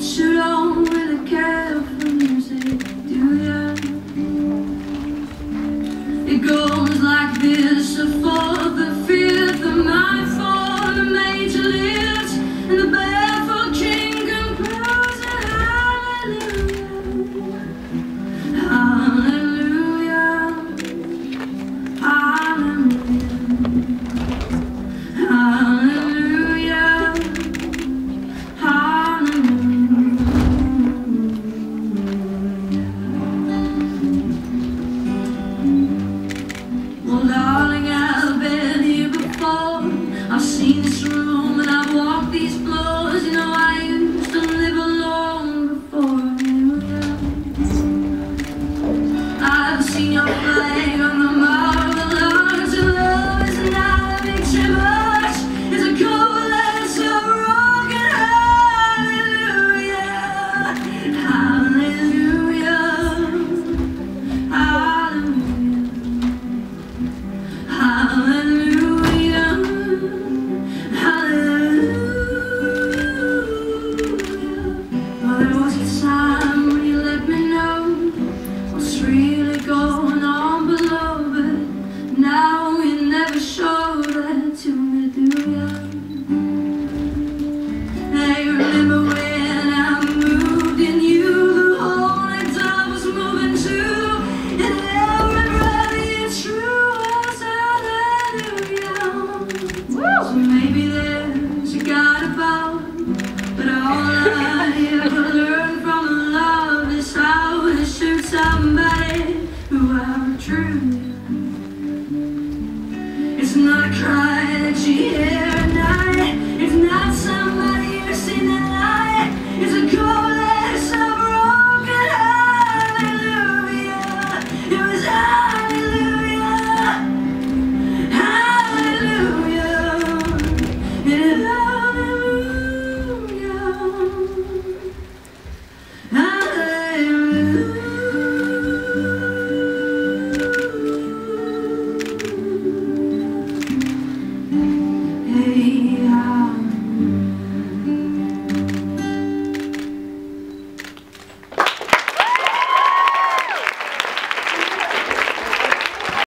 With a music, do ya? It goes like this. seen through true. It's not a cry that she hears.